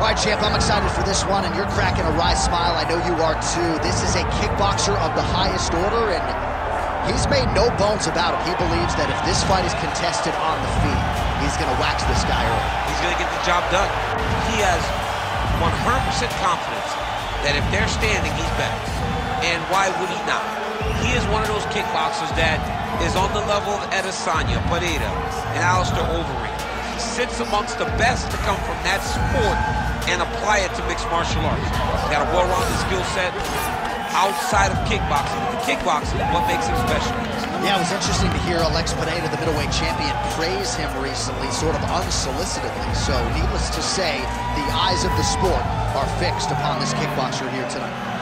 All right, champ, I'm excited for this one, and you're cracking a wry smile. I know you are too. This is a kickboxer of the highest order, and he's made no bones about it. He believes that if this fight is contested on the feet, he's going to wax this guy early. He's going to get the job done. He has 100% confidence that if they're standing, he's better. And why would he not? He is one of those kickboxers that is on the level of Adesanya, Pereira, and Alistair Overeem. He sits amongst the best to come from that sport and apply it to mixed martial arts. He's got a well-rounded skill set outside of kickboxing. The kickboxing what makes him special. Yeah, it was interesting to hear Alex Pereira, the middleweight champion, praise him recently, sort of unsolicitedly. So, needless to say, the eyes of the sport are fixed upon this kickboxer here tonight.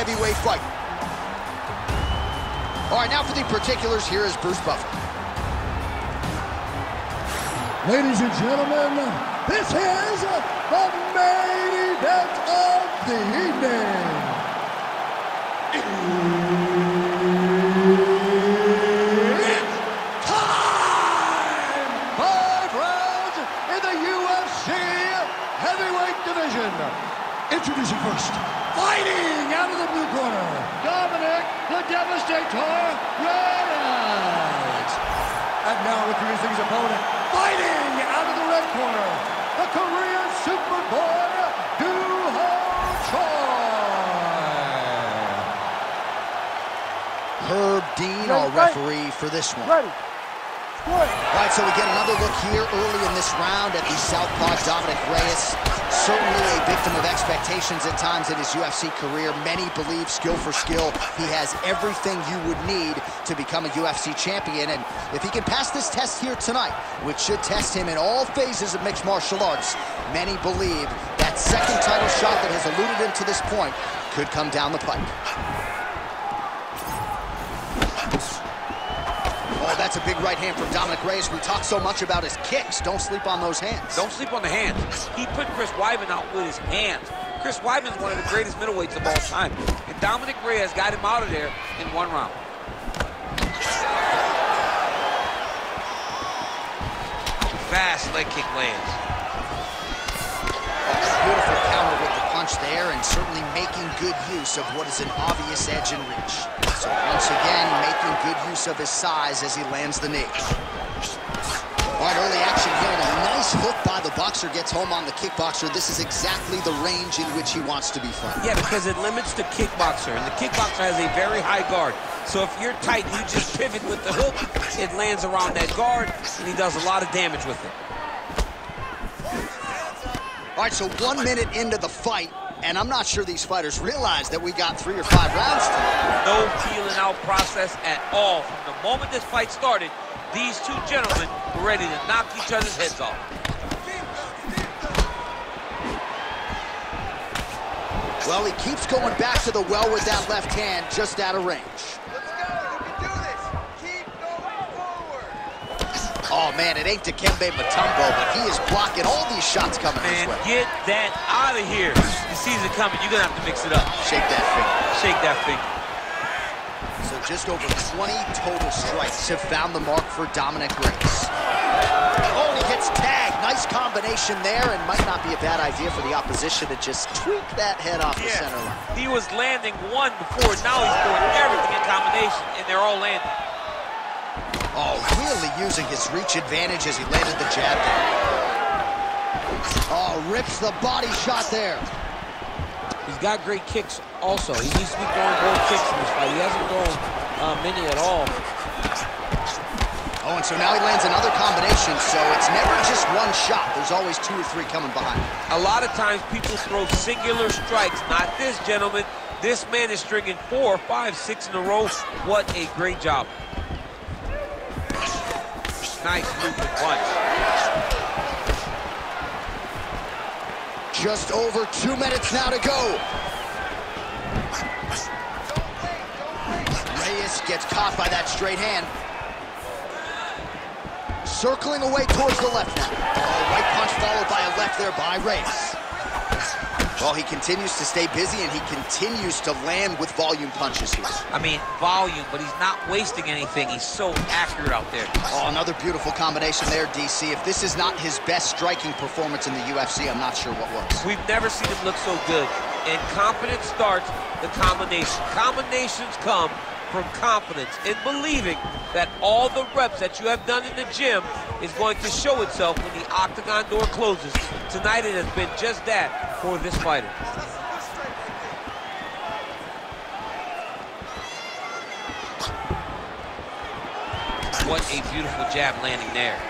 Heavyweight fight. All right, now for the particulars, here is Bruce Buffer. Ladies and gentlemen, this is the main event of the evening. Devastator Reyes. And now introducing his opponent, fighting out of the red corner, the Korean Superboy, Doo-Ho Choi. Herb Dean, our referee for this one. Ready. All right, so we get another look here early in this round at the southpaw Dominic Reyes. Certainly a victim of expectations at times in his UFC career. Many believe skill for skill. He has everything you would need to become a UFC champion. And if he can pass this test here tonight, which should test him in all phases of mixed martial arts, many believe that second title shot that has eluded him to this point could come down the pike. That's a big right hand from Dominic Reyes. We talk so much about his kicks. Don't sleep on those hands. Don't sleep on the hands. He put Chris Weidman out with his hands. Chris Weidman's one of the greatest middleweights of all time. And Dominic Reyes got him out of there in one round. Fast leg kick lands. Beautiful counter punch there and certainly making good use of what is an obvious edge and reach. So once again, making good use of his size as he lands the knee. All right, early action here and a nice hook by the boxer gets home on the kickboxer. This is exactly the range in which he wants to be fighting. Yeah, because it limits the kickboxer, and the kickboxer has a very high guard. So if you're tight and you just pivot with the hook, it lands around that guard, and he does a lot of damage with it. All right, so one minute into the fight, and I'm not sure these fighters realize that we got three or five rounds tonight. No feeling out process at all. From the moment this fight started, these two gentlemen were ready to knock each other's heads off. Well, he keeps going back to the well with that left hand, just out of range. Let's go. You can do this. Keep going forward. Oh, man, it ain't Dikembe Mutombo, but he is blocking all these shots coming Man, his way. get that out of here. You see it coming. You're going to have to mix it up. Shake that finger. Shake that finger. So just over 20 total strikes have found the mark for Dominic Reyes. Oh, he gets tagged. Nice combination there, and might not be a bad idea for the opposition to just tweak that head off the center line. He was landing one before. Now he's doing everything in combination, and they're all landing. Oh, really using his reach advantage as he landed the jab there. Oh, rips the body shot there. He's got great kicks also. He needs to be throwing more kicks in this fight. He hasn't thrown uh, many at all. Oh, and so now he lands another combination, so it's never just one shot. There's always two or three coming behind. A lot of times people throw singular strikes. Not this, gentlemen. This man is stringing four, five, six in a row. What a great job. Nice movement punch. Just over two minutes now to go. Reyes gets caught by that straight hand. Circling away towards the left now. Right punch followed by a left there by Reyes. Well, he continues to stay busy and he continues to land with volume punches here. I mean, volume, but he's not wasting anything. He's so accurate out there. Oh, another beautiful combination there, DC. If this is not his best striking performance in the UFC, I'm not sure what was. We've never seen him look so good. And confidence starts the combination. Combinations come from confidence in believing that all the reps that you have done in the gym is going to show itself when the octagon door closes. Tonight it has been just that for this fighter. What a beautiful jab landing there.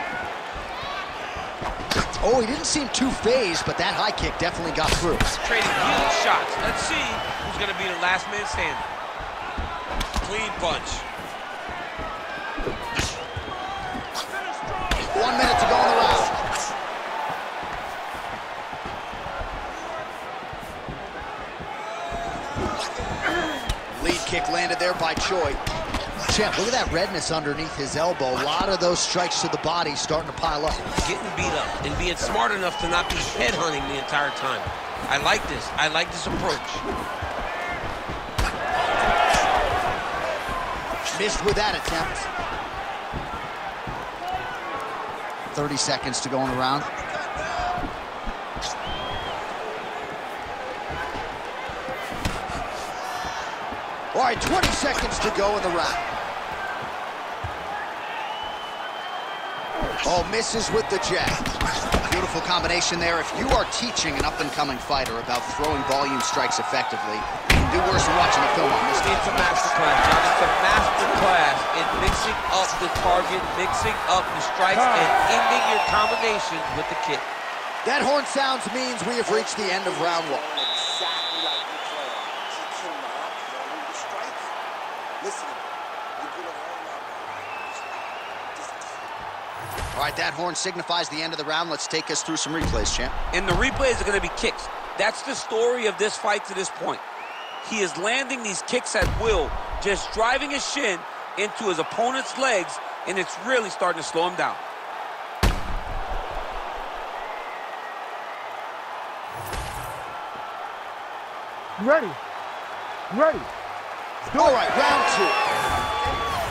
Oh, he didn't seem too phased, but that high kick definitely got through. Trading huge shots. Let's see who's going to be the last man standing. Clean punch. One minute to go kick landed there by Choi. Champ, look at that redness underneath his elbow. A lot of those strikes to the body starting to pile up. Getting beat up and being smart enough to not be headhunting the entire time. I like this. I like this approach. Missed with that attempt. 30 seconds to go in the round. All right, 20 seconds to go in the round. Oh, misses with the jab. Beautiful combination there. If you are teaching an up-and-coming fighter about throwing volume strikes effectively, you can do worse than watching a film on this. It's a master class, John. It's a master class in mixing up the target, mixing up the strikes, and ending your combinations with the kick. That horn sounds means we have reached the end of round one. exactly like we planned. He cannot throw the strikes. Listen, you put a horn out there. All right, that horn signifies the end of the round. Let's take us through some replays, champ. And the replays are going to be kicks. That's the story of this fight to this point. He is landing these kicks at will, just driving his shin into his opponent's legs, and it's really starting to slow him down. You ready? You ready? All right, round two.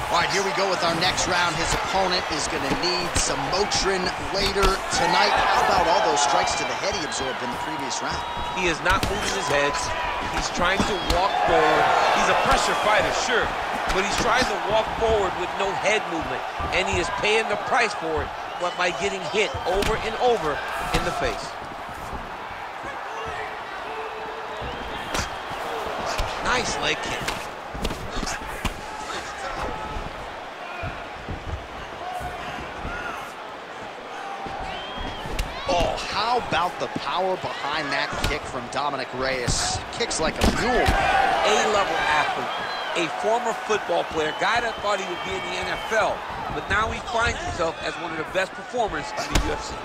All right, here we go with our next round. His opponent is going to need some Motrin later tonight. How about all those strikes to the head he absorbed in the previous round? He is not moving his head. He's trying to walk forward. He's a pressure fighter, sure, but he's trying to walk forward with no head movement, and he is paying the price for it but by getting hit over and over in the face. Nice leg kick. Oh, how about the power behind that kick from Dominic Reyes? Kicks like a mule. A-level athlete, a former football player, guy that thought he would be in the NFL, but now he finds himself as one of the best performers in the UFC.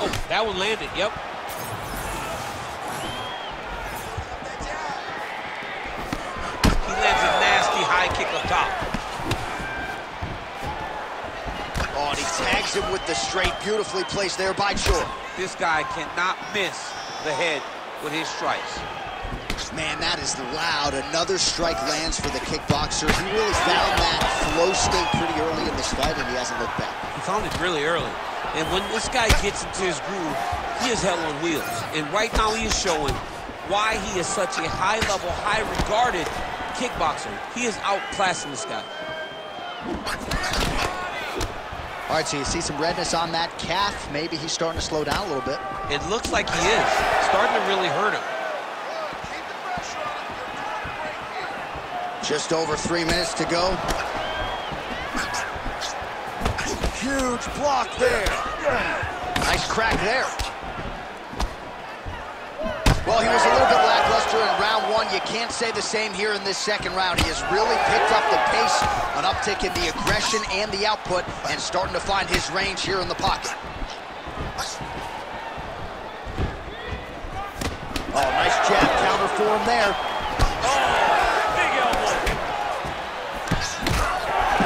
Oh, that one landed, yep. top. Oh, and tags him with the straight. Beautifully placed there by Choi. This guy cannot miss the head with his strikes. Man, that is loud. Another strike lands for the kickboxer. He really found that flow state pretty early in this fight, and he hasn't looked back. He found it really early. And when this guy gets into his groove, he is hell on wheels. And right now he is showing why he is such a high-level, high-regarded kickboxer. He is outclassing this guy. All right, so you see some redness on that calf. Maybe he's starting to slow down a little bit. It looks like he is. Starting to really hurt him. Just over three minutes to go. Huge block there. Nice crack there. Well, he was a little bit lackluster in round one. You can't say the same here in this second round. He has really picked up the pace, an uptick in the aggression and the output, and starting to find his range here in the pocket. Oh, nice jab counter for him there.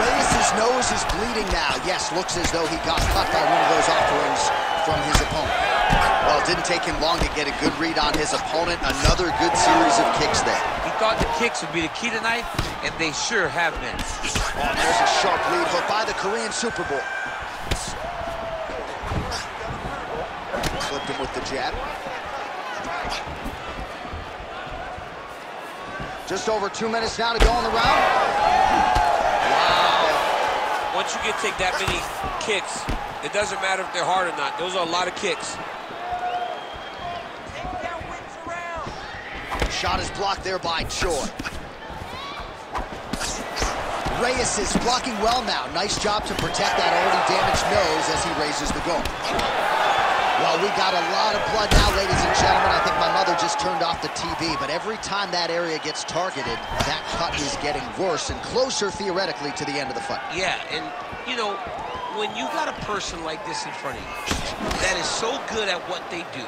Reyes' nose is bleeding now. Yes, looks as though he got cut by one of those offerings from his opponent. Well, it didn't take him long to get a good read on his opponent. Another good series of kicks there. He thought the kicks would be the key tonight, and they sure have been. Oh, there's a sharp lead hook by the Korean Superboy. Flipped him with the jab. Just over two minutes now to go in the round. Wow. Once you get take that many kicks, it doesn't matter if they're hard or not. Those are a lot of kicks. Shot is blocked there by Choi. Reyes is blocking well now. Nice job to protect that already damaged nose as he raises the goal. Well, we got a lot of blood now, ladies and gentlemen. I think my mother just turned off the TV, but every time that area gets targeted, that cut is getting worse and closer, theoretically, to the end of the fight. Yeah, and, you know, when you got a person like this in front of you that is so good at what they do,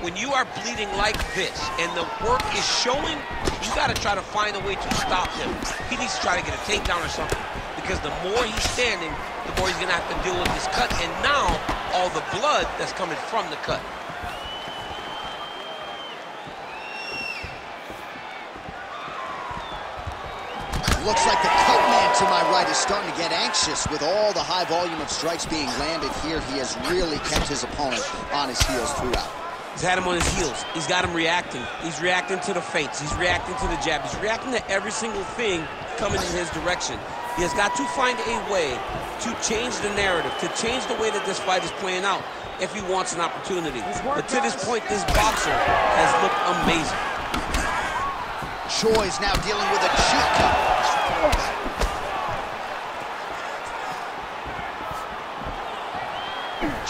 when you are bleeding like this and the work is showing, you got to try to find a way to stop him. He needs to try to get a takedown or something because the more he's standing, the more he's going to have to deal with this cut. And now, all the blood that's coming from the cut. Looks like the cut to my right is starting to get anxious with all the high volume of strikes being landed here. He has really kept his opponent on his heels throughout. He's had him on his heels. He's got him reacting. He's reacting to the feints. He's reacting to the jab. He's reacting to every single thing coming in his direction. He has got to find a way to change the narrative, to change the way that this fight is playing out if he wants an opportunity. But to this point, this boxer has looked amazing. Choi is now dealing with a cheek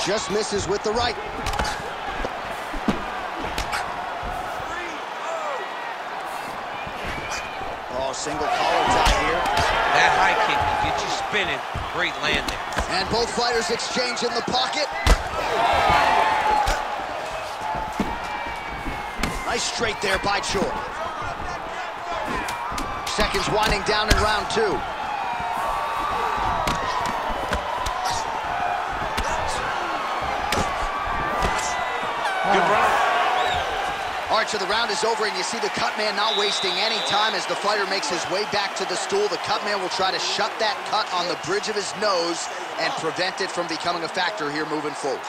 Just misses with the right. Oh, single collar tie here. That high kick will get you spinning. Great landing. And both fighters exchange in the pocket. Nice straight there by Choi. Seconds winding down in round two. Good round. All right, so the round is over, and you see the cut man not wasting any time as the fighter makes his way back to the stool. The cut man will try to shut that cut on the bridge of his nose and prevent it from becoming a factor here moving forward.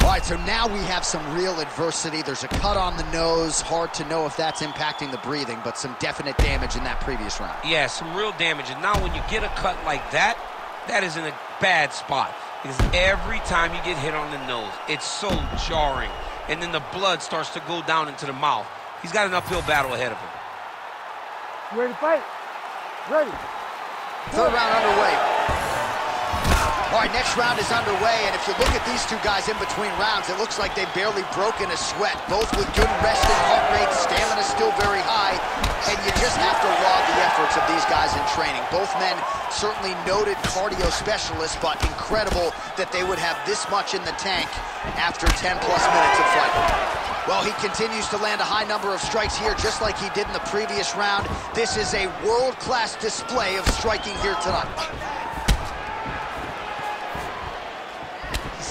All right, so now we have some real adversity. There's a cut on the nose. Hard to know if that's impacting the breathing, but some definite damage in that previous round. Yeah, some real damage. And now when you get a cut like that, that is in a bad spot. Because every time you get hit on the nose, it's so jarring. And then the blood starts to go down into the mouth. He's got an uphill battle ahead of him. You ready to fight? Ready. Third round underway. All right, next round is underway, and if you look at these two guys in between rounds, it looks like they've barely broken a sweat. Both with good rest and heart rate, stamina still very high, and you just have to laud the efforts of these guys in training. Both men certainly noted cardio specialists, but incredible that they would have this much in the tank after 10-plus minutes of fighting. Well, he continues to land a high number of strikes here, just like he did in the previous round. This is a world-class display of striking here tonight.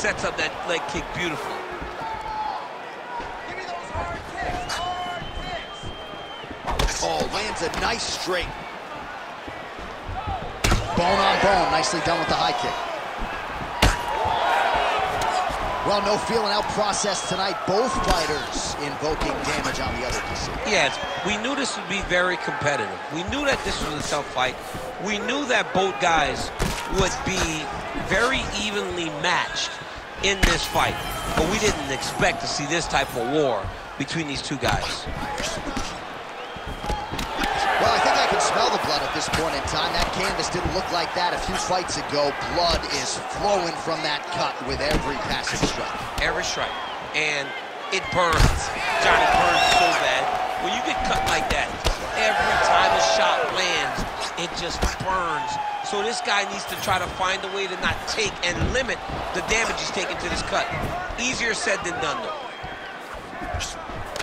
Sets up that leg kick beautifully. Oh, lands a nice straight. Bone on bone, nicely done with the high kick. Well, no feeling out process tonight. Both fighters invoking damage on the other DC. Yes, we knew this would be very competitive. We knew that this was a tough fight. We knew that both guys would be very evenly matched in this fight. But we didn't expect to see this type of war between these two guys. Well, I think I can smell the blood at this point in time. That canvas didn't look like that a few fights ago. Blood is flowing from that cut with every passing strike. Every strike. And it burns. Johnny burns so bad. When you get cut like that, every time a shot lands, it just burns so this guy needs to try to find a way to not take and limit the damage he's taking to this cut. Easier said than done, though.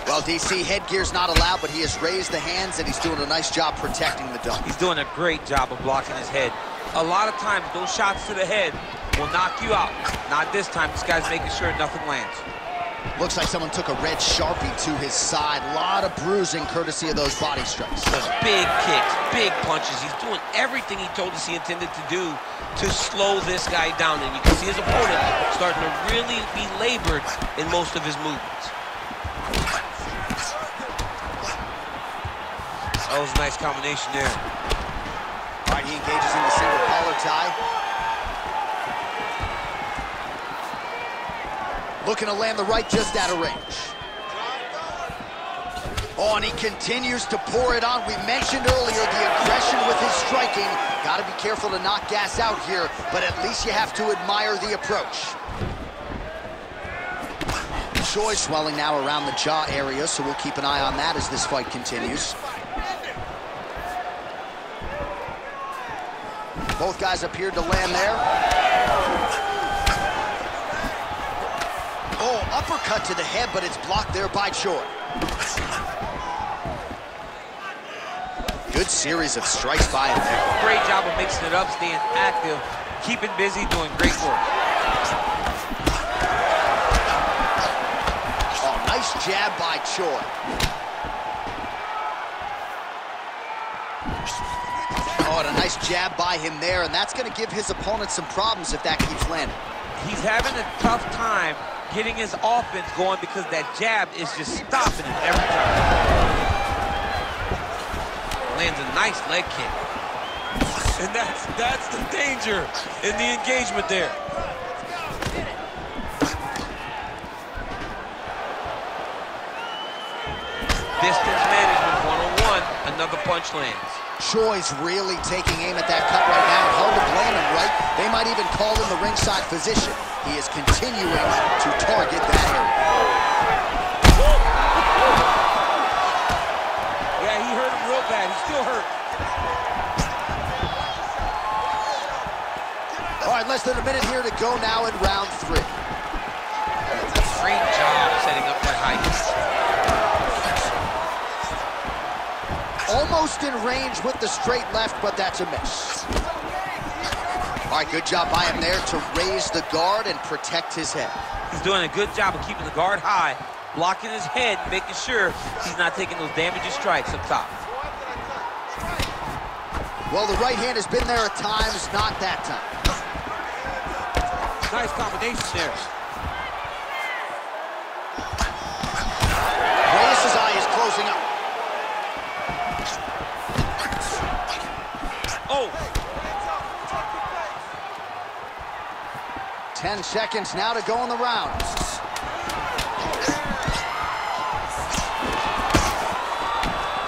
Well, DC, headgear's not allowed, but he has raised the hands, and he's doing a nice job protecting the dome. He's doing a great job of blocking his head. A lot of times, those shots to the head will knock you out. Not this time. This guy's making sure nothing lands. Looks like someone took a red Sharpie to his side. A lot of bruising courtesy of those body strikes. Those big kicks, big punches. He's doing everything he told us he intended to do to slow this guy down. And you can see his opponent starting to really be labored in most of his movements. That was a nice combination there. All right, he engages in the single collar tie. Looking to land the right just out of range. Oh, and he continues to pour it on. We mentioned earlier the aggression with his striking. Got to be careful to not gas out here, but at least you have to admire the approach. Choi swelling now around the jaw area, so we'll keep an eye on that as this fight continues. Both guys appeared to land there. Oh, uppercut to the head, but it's blocked there by Choi. Good series of strikes by him there. Great job of mixing it up, staying active, keeping busy, doing great work. Oh, nice jab by Choi. Oh, and a nice jab by him there, and that's going to give his opponent some problems if that keeps landing. He's having a tough time getting his offense going because that jab is just stopping him every time. Lands a nice leg kick. And that's, that's the danger in the engagement there. Punch lands. Choi's really taking aim at that cut right now. Hard to blame him, right? They might even call him the ringside physician. He is continuing to target that area. Yeah, he hurt him real bad. He's still hurt. All right, less than a minute here to go now in round three. Great job setting up that high Almost in range with the straight left, but that's a miss. All right, good job by him there to raise the guard and protect his head. He's doing a good job of keeping the guard high, blocking his head, making sure he's not taking those damaging strikes up top. Well, the right hand has been there at times, not that time. Nice combination there. Reyes' eye is closing up. Oh! 10 seconds now to go in the round.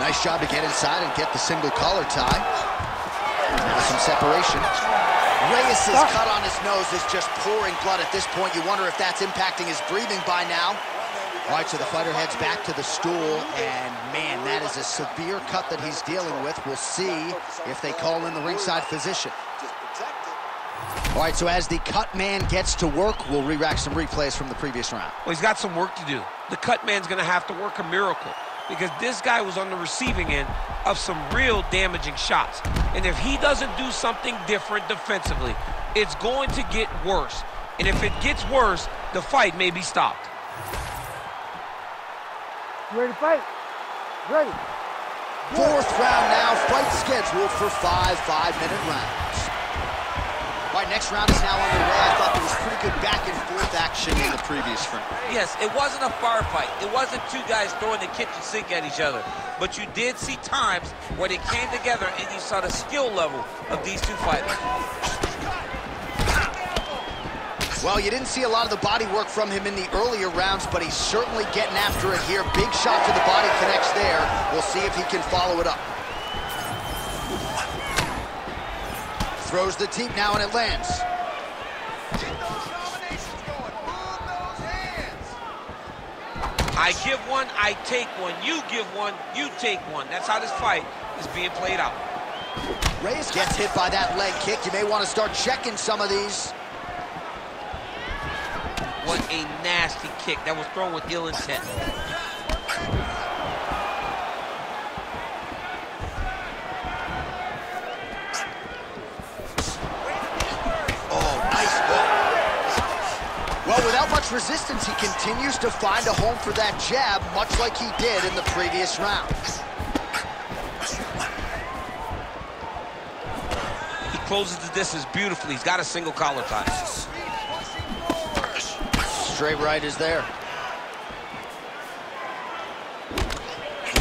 Nice job to get inside and get the single collar tie. With some separation. Reyes' Stop. cut on his nose is just pouring blood at this point. You wonder if that's impacting his breathing by now. All right, so the fighter heads back to the stool, and man, that is a severe cut that he's dealing with. We'll see if they call in the ringside physician. Just protect it. All right, so as the cut man gets to work, we'll re-rack some replays from the previous round. Well, he's got some work to do. The cut man's going to have to work a miracle because this guy was on the receiving end of some real damaging shots. And if he doesn't do something different defensively, it's going to get worse. And if it gets worse, the fight may be stopped. You ready to fight? Ready. Fourth round now, fight scheduled for five five-minute rounds. Right, next round is now underway. I thought there was pretty good back and forth action in the previous round. Yes, it wasn't a firefight. It wasn't two guys throwing the kitchen sink at each other. But you did see times where they came together and you saw the skill level of these two fighters. Well, you didn't see a lot of the body work from him in the earlier rounds, but he's certainly getting after it here. Big shot to the body connects there. We'll see if he can follow it up. Throws the teep now and it lands. I give one, I take one. You give one, you take one. That's how this fight is being played out. Reyes gets hit by that leg kick. You may want to start checking some of these. What a nasty kick that was thrown with ill intent. Much resistance, he continues to find a home for that jab, much like he did in the previous round. He closes the distance beautifully. He's got a single collar tie. Straight right is there.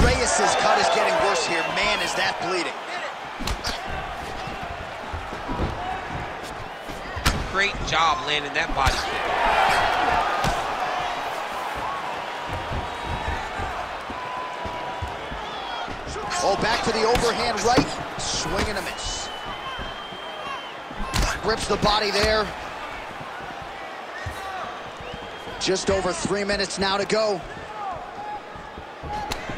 Reyes' cut is getting worse here. Man, is that bleeding. Great job landing that body kick. Back to the overhand right. Swing and a miss. Grips the body there. Just over three minutes now to go.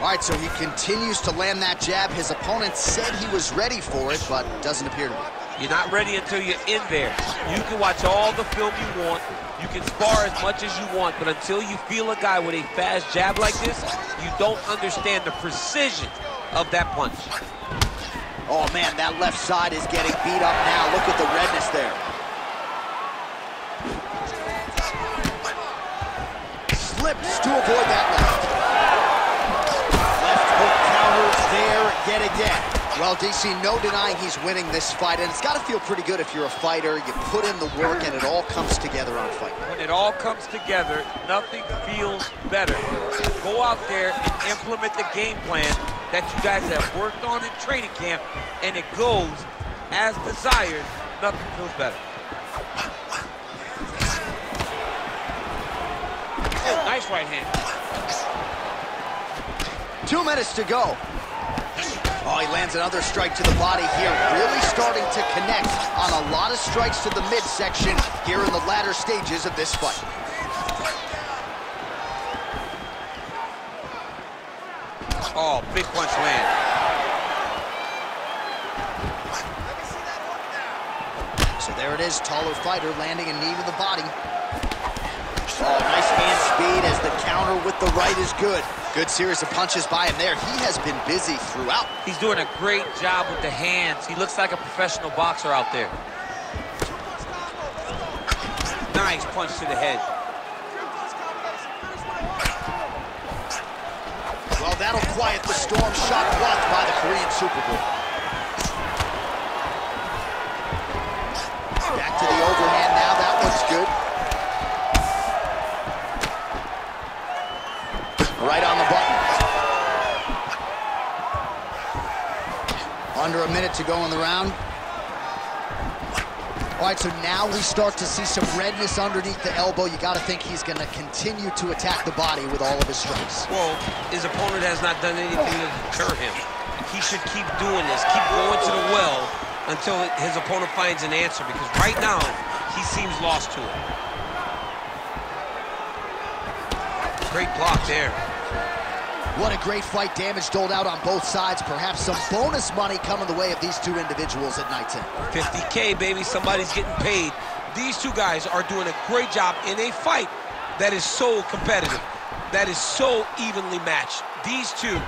All right, so he continues to land that jab. His opponent said he was ready for it, but doesn't appear to be. You're not ready until you're in there. You can watch all the film you want. You can spar as much as you want, but until you feel a guy with a fast jab like this, you don't understand the precision of that punch. Oh man, that left side is getting beat up now. Look at the redness there. Slips to avoid that left. Left hook counters there yet again. Well, DC, no denying he's winning this fight, and it's got to feel pretty good if you're a fighter. You put in the work, and it all comes together on fight. When it all comes together, nothing feels better. Go out there and implement the game plan that you guys have worked on in training camp, and it goes as desired. Nothing feels better. Oh, nice right hand. Two minutes to go. Oh, he lands another strike to the body here. Really starting to connect on a lot of strikes to the midsection here in the latter stages of this fight. Big punch land. So there it is, taller fighter landing a knee to the body. Oh, nice hand speed as the counter with the right is good. Good series of punches by him there. He has been busy throughout. He's doing a great job with the hands. He looks like a professional boxer out there. Nice punch to the head. Well, that'll quiet the storm shot blocked by the Korean Superboy. Back to the overhand now. That one's good. Right on the button. Under a minute to go in the round. All right, so now we start to see some redness underneath the elbow. You got to think he's going to continue to attack the body with all of his strikes. Well, his opponent has not done anything to deter him. He should keep doing this, keep going to the well, until his opponent finds an answer because right now he seems lost to it. Great block there. What a great fight. Damage doled out on both sides. Perhaps some bonus money coming the way of these two individuals at night 10. 50K, baby. Somebody's getting paid. These two guys are doing a great job in a fight that is so competitive, that is so evenly matched. These two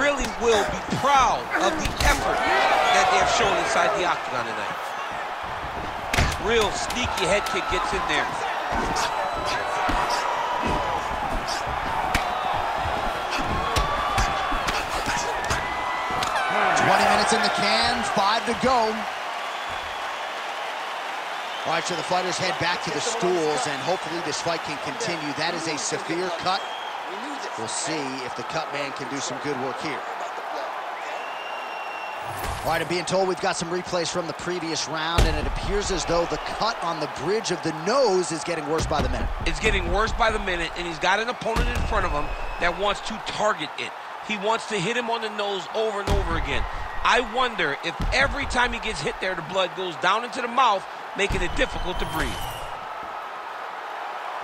really will be proud of the effort that they have shown inside the octagon tonight. Real sneaky head kick gets in there. Minutes in the can, five to go. All right, so the fighters head back to the stools, and hopefully this fight can continue. That is a severe cut. We'll see if the cut man can do some good work here. All right, I'm being told we've got some replays from the previous round, and it appears as though the cut on the bridge of the nose is getting worse by the minute. It's getting worse by the minute, and he's got an opponent in front of him that wants to target it. He wants to hit him on the nose over and over again. I wonder if every time he gets hit there, the blood goes down into the mouth, making it difficult to breathe.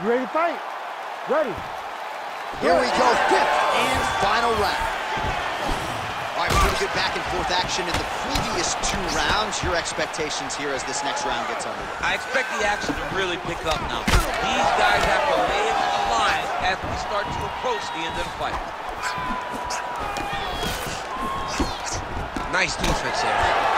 You ready to fight? Ready. Here we go, fifth and final round. All right, pretty good back and forth action in the previous two rounds. Your expectations here as this next round gets underway? I expect the action to really pick up now. These guys have to lay it on the line as we start to approach the end of the fight. Nice defense there.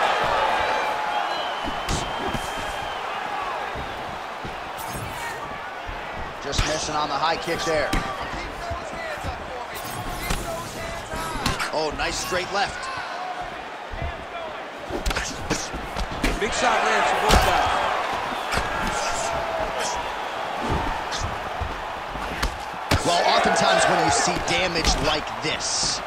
Just missing on the high kick there. Oh, nice straight left. Big shot lands for both guys. Well, oftentimes when you see damage like this,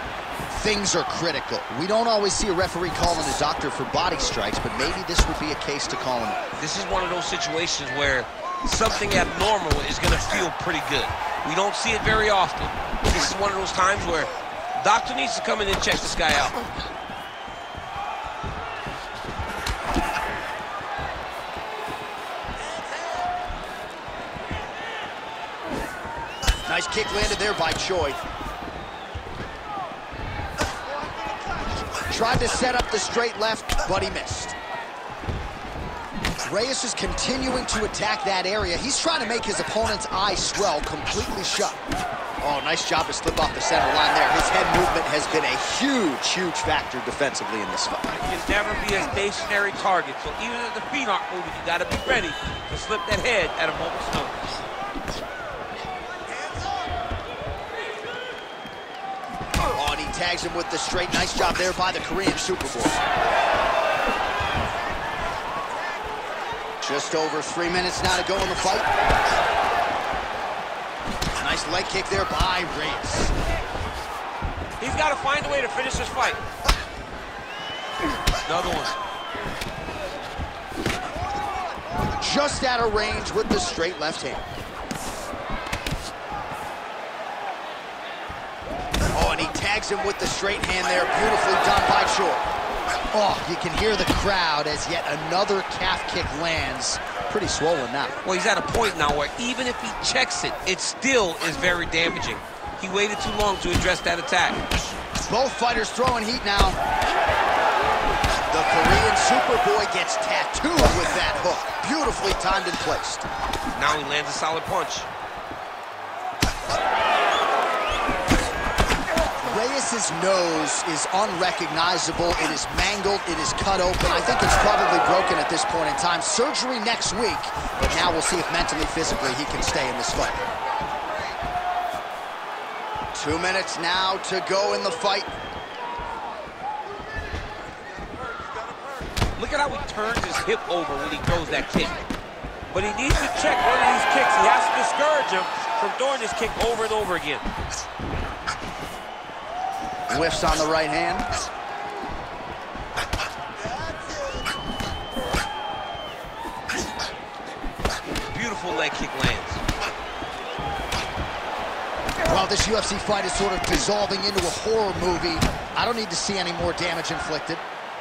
things are critical. We don't always see a referee calling a doctor for body strikes, but maybe this would be a case to call him. This is one of those situations where something abnormal is going to feel pretty good. We don't see it very often. This is one of those times where doctor needs to come in and check this guy out. Nice kick landed there by Choi. Tried to set up the straight left, but he missed. Reyes is continuing to attack that area. He's trying to make his opponent's eye swell completely shut. Oh, nice job to slip off the center line there. His head movement has been a huge, huge factor defensively in this fight. You can never be a stationary target, so even if the feet aren't moving, you got to be ready to slip that head at a moment's notice. Oh, and he tags him with the straight. Nice job there by the Korean Superboy. Just over three minutes now to go in the fight. Nice leg kick there by Reyes. He's got to find a way to finish this fight. Another one. Just out of range with the straight left hand. Oh, him with the straight hand there. Beautifully done by Choi. Oh, you can hear the crowd as yet another calf kick lands. Pretty swollen now. Well, he's at a point now where even if he checks it, it still is very damaging. He waited too long to address that attack. Both fighters throwing heat now. The Korean Superboy gets tattooed with that hook. Beautifully timed and placed. Now he lands a solid punch. Reyes' nose is unrecognizable. It is mangled. It is cut open. I think it's probably broken at this point in time. Surgery next week, but now we'll see if mentally, physically, he can stay in this fight. Two minutes now to go in the fight. Look at how he turns his hip over when he throws that kick. But he needs to check one of these kicks. He has to discourage him from throwing this kick over and over again. Whiffs on the right hand. Beautiful leg kick lands. Well, this UFC fight is sort of dissolving into a horror movie. I don't need to see any more damage inflicted.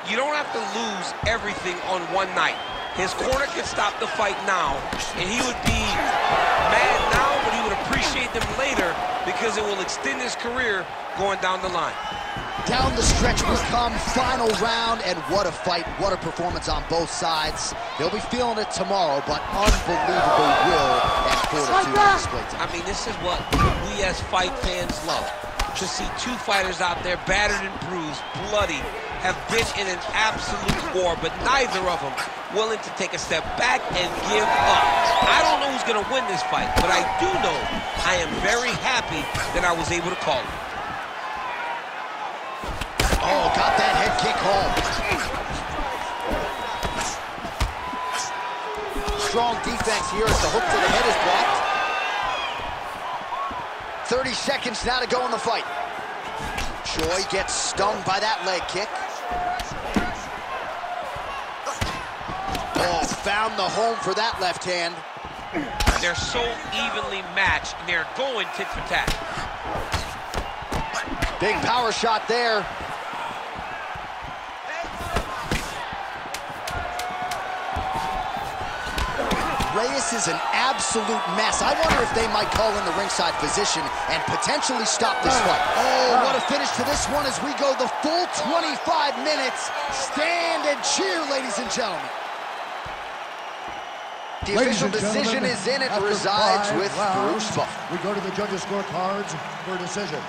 you don't have to lose everything on one night. His corner can stop the fight now, and he would be mad them later because it will extend his career going down the line. Down the stretch we come, final round, and what a fight, what a performance on both sides. They'll be feeling it tomorrow, but unbelievable will and fortitude on display tonight. I mean, this is what we as fight fans love. To see two fighters out there battered and bruised, bloody, have been in an absolute war, but neither of them willing to take a step back and give up. I don't know who's going to win this fight, but I do know I am very happy that I was able to call it. Oh, got that head kick home. Strong defense here as the hook to the head is blocked. 30 seconds now to go in the fight. Choi gets stung by that leg kick. Oh, found the home for that left hand. They're so evenly matched, and they're going tit for tat. Big power shot there. Reyes is an absolute mess. I wonder if they might call in the ringside physician and potentially stop this fight. Oh, what a finish to this one as we go the full 25 minutes. Stand and cheer, ladies and gentlemen. The Ladies official decision is in. It resides with rounds, Bruce Buffer. We go to the judges' scorecards for a decision.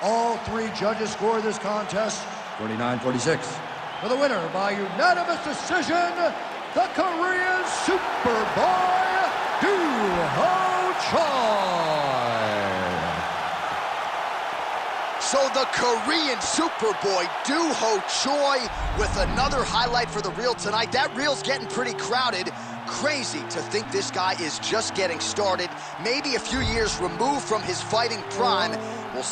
All three judges score this contest 49-46. for the winner by unanimous decision, the Korean Superboy, Do Ho Choi. So the Korean Superboy, Do Ho Choi, with another highlight for the reel tonight. That reel's getting pretty crowded. Crazy to think this guy is just getting started. Maybe a few years removed from his fighting prime. We'll